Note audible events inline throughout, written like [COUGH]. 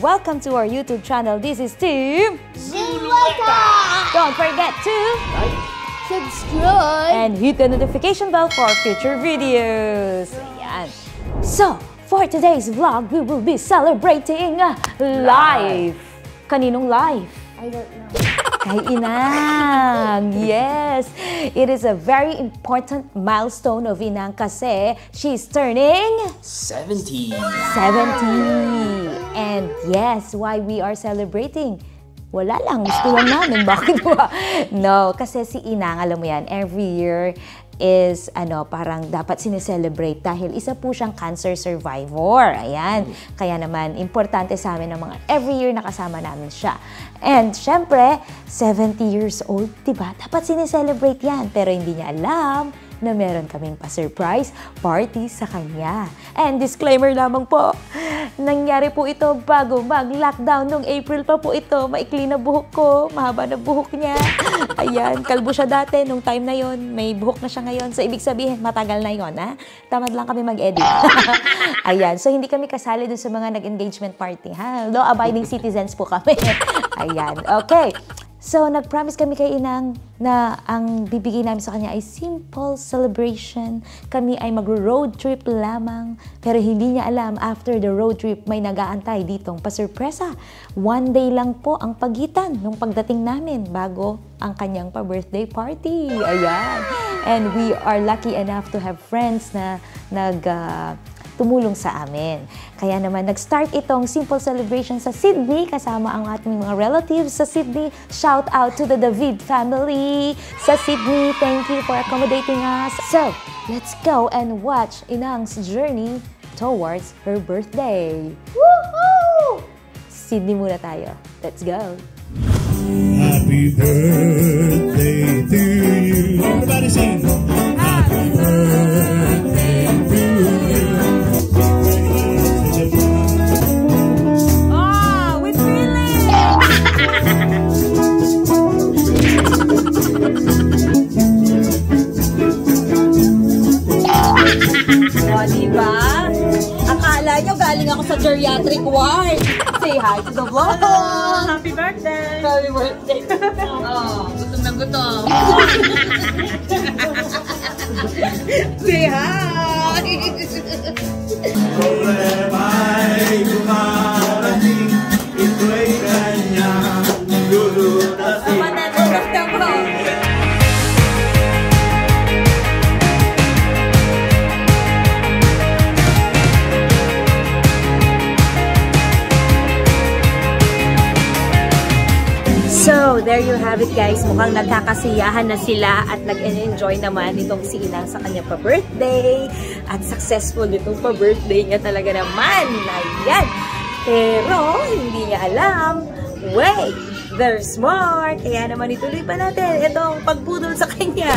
welcome to our YouTube channel. This is Team Zulwata! Don't forget to Subscribe! and hit the notification bell for future videos. Ayan. So, for today's vlog, we will be celebrating uh, live. Kaninong live? I don't know. Kay Inang. [LAUGHS] Yes. It is a very important milestone of Inang kasi she's turning 70. 70. And yes, why we are celebrating? Wala lang, gusto lang namin. [LAUGHS] Bakit ba? No, kasi si Inang, alam mo yan, every year is ano parang dapat sineselebrate dahil isa po siyang cancer survivor. Ayan. Kaya naman, importante sa amin ng mga every year nakasama namin siya. And syempre, 70 years old, di ba? Dapat sineselebrate yan. Pero hindi niya alam na meron kaming pa-surprise party sa kanya. And disclaimer lamang po, nangyari po ito bago mag-lockdown nung April pa po ito. Maikli na buhok ko, mahaba na buhok niya. Ayan, kalbo siya dati nung time na yon may buhok na siya ngayon. So, ibig sabihin, matagal na yon ha? Tamad lang kami mag-edit. [LAUGHS] Ayan, so hindi kami kasali dun sa mga nag-engagement party, ha? Law-abiding citizens po kami. [LAUGHS] Ayan, okay. So, nag-promise kami kay Inang na ang bibigay namin sa kanya ay simple celebration. Kami ay mag-road trip lamang. Pero hindi niya alam, after the road trip, may nag-aantay ditong pasurpresa. One day lang po ang pagitan nung pagdating namin bago ang kanyang pa-birthday party. Ayan. And we are lucky enough to have friends na nag... Uh, tumulong sa amin. Kaya naman, nag-start itong simple celebration sa Sydney kasama ang ating mga relatives sa Sydney. Shout out to the David family sa Sydney. Thank you for accommodating us. So, let's go and watch Inang's journey towards her birthday. Woohoo! Sydney muna tayo. Let's go. Happy birthday to you. Everybody sing. Happy birthday Yes. [LAUGHS] guys. Mukhang nagkakasiyahan na sila at nag-enjoy naman itong si Inang sa kanya pa-birthday. At successful itong pa-birthday niya talaga naman. Ayan. Pero, hindi niya alam. Wait! There's more! Kaya naman ituloy pa natin itong pagbudol sa kanya.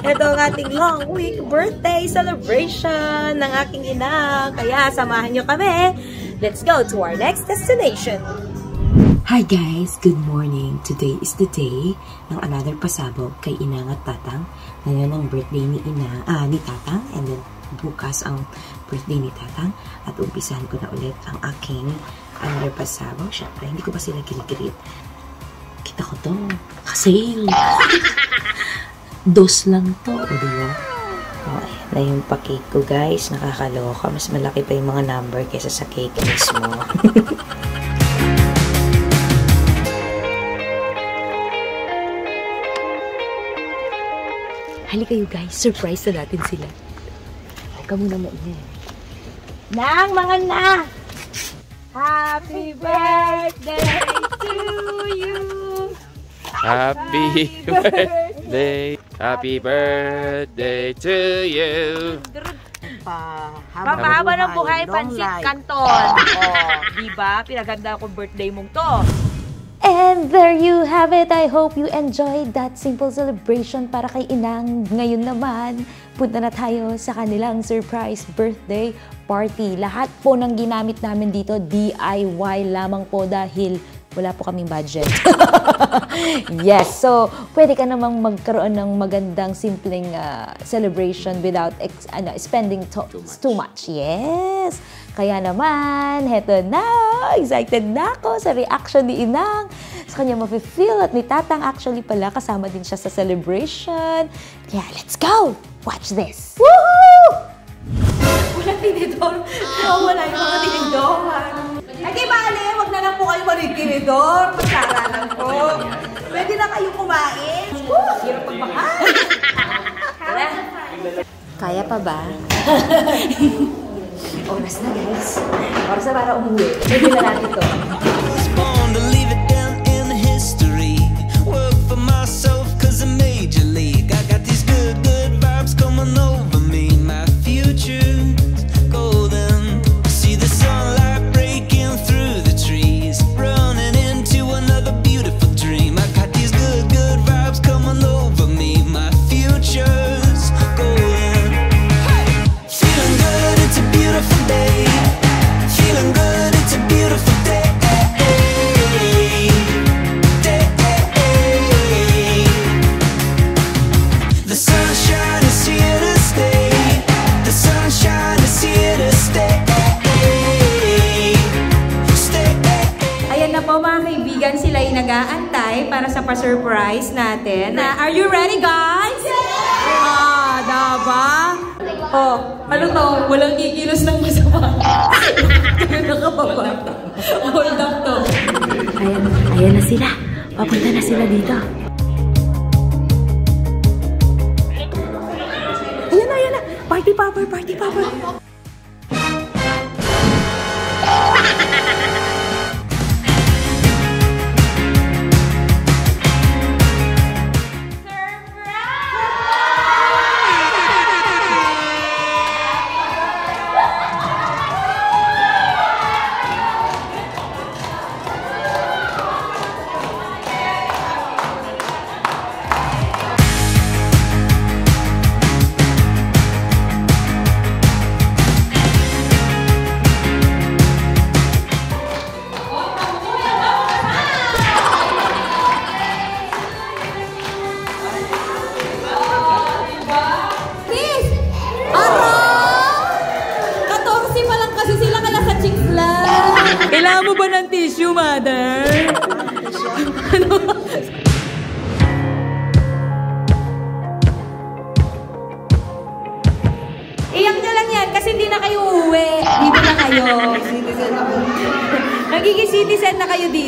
Ito ang ating long week birthday celebration ng aking ina. Kaya samahan niyo kami. Let's go to our next destination. Hi guys! Good morning! Today is the day ng another pasabog kay Inang at Tatang. Ngayon ang birthday ni Ina, ah, ni Tatang and then bukas ang birthday ni Tatang at umpisahan ko na ulit ang aking another pasabog. Siyempre, hindi ko pa sila kinikreate. Kita ko to. Kasale! [LAUGHS] Dos lang to. O, diba? O, na yung pa-cake ko guys. Nakakaloka. Mas malaki pa yung mga number kaysa sa cake mismo. [LAUGHS] Halika kayo guys, surprise na natin sila. Halika muna maingay. Nang mga na! Happy birthday to you! Happy birthday. Happy birthday to you. Papahaba ng buhay, pansit kanton. Oh, di ba? Pinaganda ko birthday mong to. And there you have it. I hope you enjoyed that simple celebration para kay Inang. Ngayon naman, punta na tayo sa kanilang surprise birthday party. Lahat po ng ginamit namin dito, DIY lamang po dahil wala po kaming budget. [LAUGHS] yes, so pwede ka namang magkaroon ng magandang simpleng ah, celebration without ex- ano, spending to- Too much. too much. Yes. Kaya naman, heto na! Excited na ako sa reaction ni Inang. Sa kanya mafe-feel at ni Tatang actually pala kasama din siya sa celebration. Kaya let's go! Watch this! Woohoo! Walang tinidor. Oh, wala yung mga tinidor. Ay, di bale, wag na lang po kayo manitinidor. Magsaralan po. Pwede na kayo kumain. Woo! Hirap pagmahal. [LAUGHS] Kaya pa ba? [LAUGHS] Oras na guys. Oras na para umuwi. Pwede na natin to. Nag-aantay para sa pa-surprise natin. Na, are you ready guys? Ah, daba? Oh, ano to? Walang kikilos ng masama. [LAUGHS] Nakababa. Hold up to. Ayan, ayan na sila. Papunta na sila dito. Ayan na, ayan na. Party popper, party popper.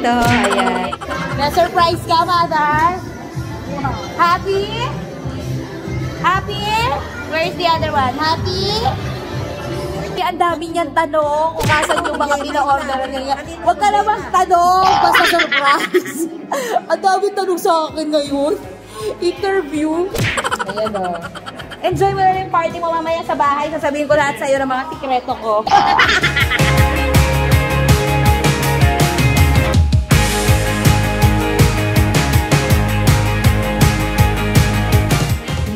Dito. Ayan. Na-surprise ka, mother? Happy? Happy? Where's the other one? Happy? Ang dami niyang tanong kung yung mga pina-order niya. Huwag ka naman tanong, basta surprise. [LAUGHS] Ang dami tanong sa akin ngayon. Interview. Ayan o. Enjoy mo na yung party mo mamaya sa bahay. Sasabihin ko lahat sa'yo ng mga sikreto ko. [LAUGHS]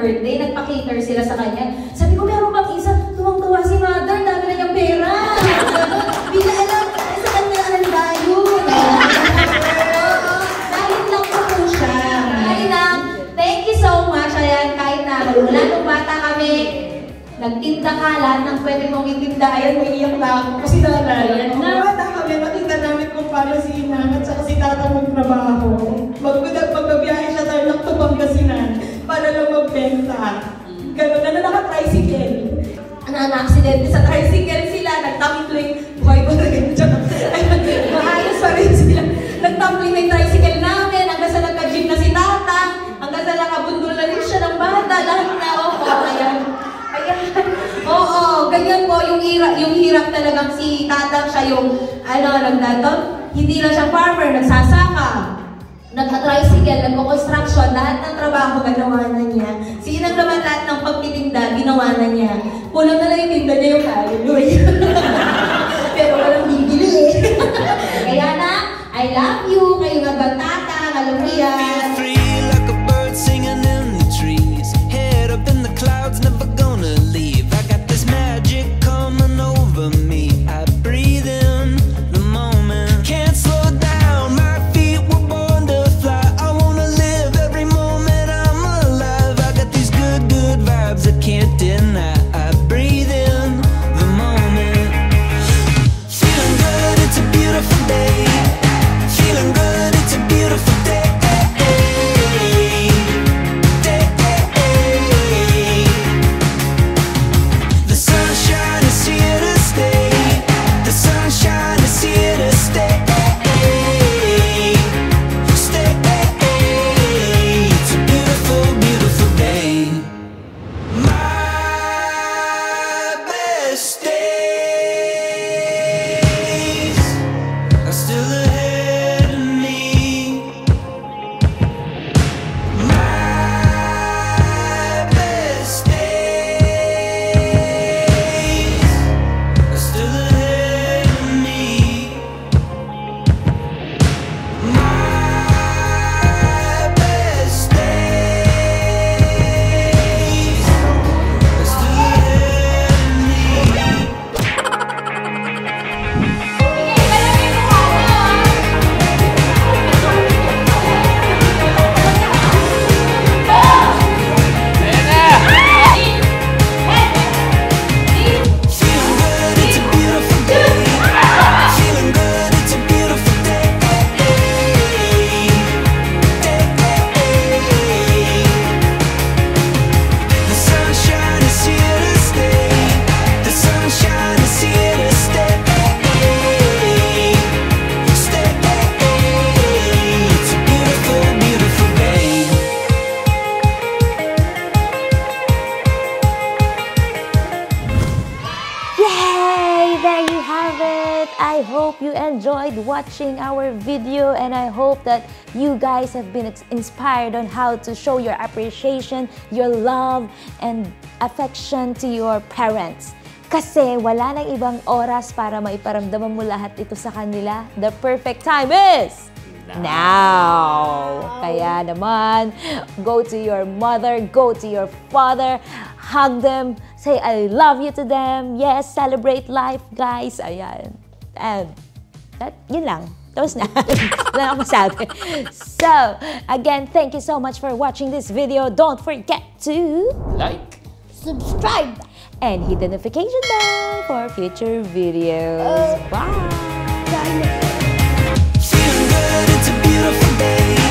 nag-birthday, nagpa-cater sila sa kanya. Sabi ko, meron bang isa? Tuwang-tuwa si mother, dami na niyang pera. Bila alam, sa kanya ang dayo. [LAUGHS] Dahil lang po po siya. Ay na, thank you so much. Ayan, kahit na wala nung bata kami, nagtinda ka, lahat ng pwede mong itinda. Ayan, may iyak na ako. Kasi naalala ko. Bata kami, nakita namin kung paano si Inang at saka si Tata magtrabaho. Magbenta. Ganun na na naka-tricycle. Na-aksidente sa tricycle sila, nagtumbling. Buhay ko rin. Ayun, [LAUGHS] Maayos pa rin sila. Nagtumbling na yung tricycle namin, hanggang sa nagka-jeep na si Tata, hanggang sa nakabundol na rin siya ng bata, lahat na, oo, ayan. Ayan. Oo, ganyan po yung hirap, yung hirap talagang si Tatang siya yung, ano, nagdato, hindi lang siya farmer, nagsasaka. Nag-tricycle, nag-construction, lahat ng trabaho ginawa na niya. Si Inang naman lahat ng pagtitinda, ginawa na niya. Kulang na lang yung tinda niya yung hallelujah. [LAUGHS] Pero walang bibili eh. [LAUGHS] Kaya na, I love you, kayo nga batata, alam watching our video and I hope that you guys have been inspired on how to show your appreciation, your love, and affection to your parents. Kasi wala nang ibang oras para maiparamdaman mo lahat ito sa kanila. The perfect time is now. Kaya naman, go to your mother, go to your father, hug them, say I love you to them. Yes, celebrate life, guys. Ayan. And that, yun lang. Tapos na. [LAUGHS] Wala na akong masabi. So, again, thank you so much for watching this video. Don't forget to Like. subscribe and hit the notification bell for future videos. Bye! Feeling good, it's a beautiful